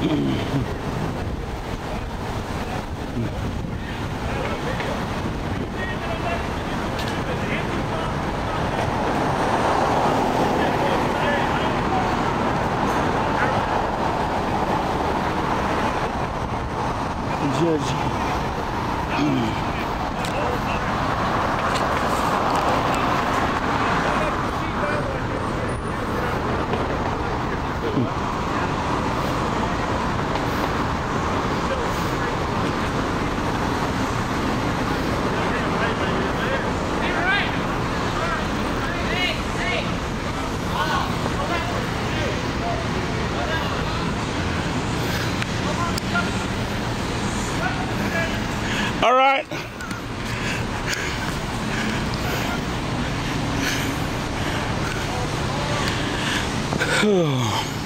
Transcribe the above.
Dia a dia. All right.